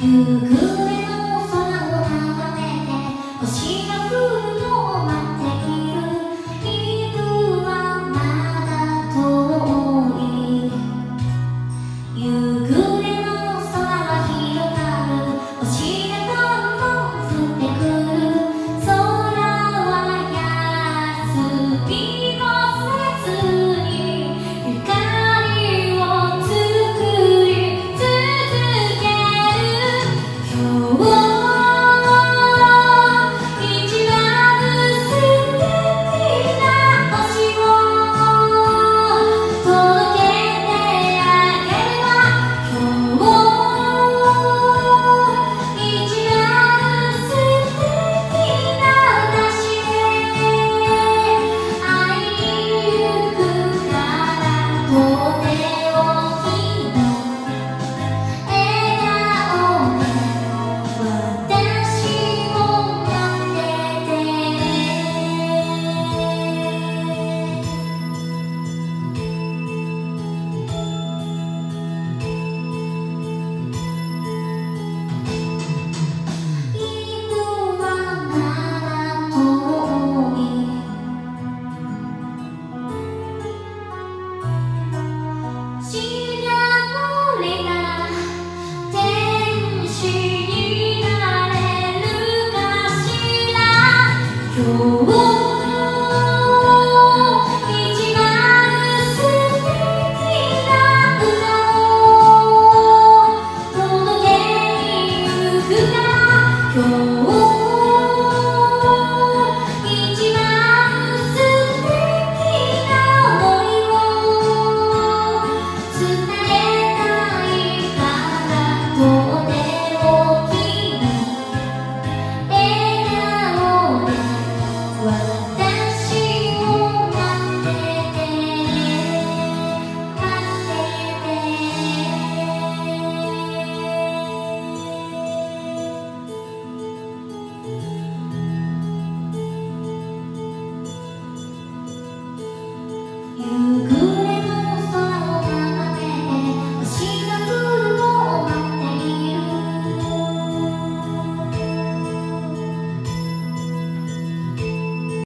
You could 今日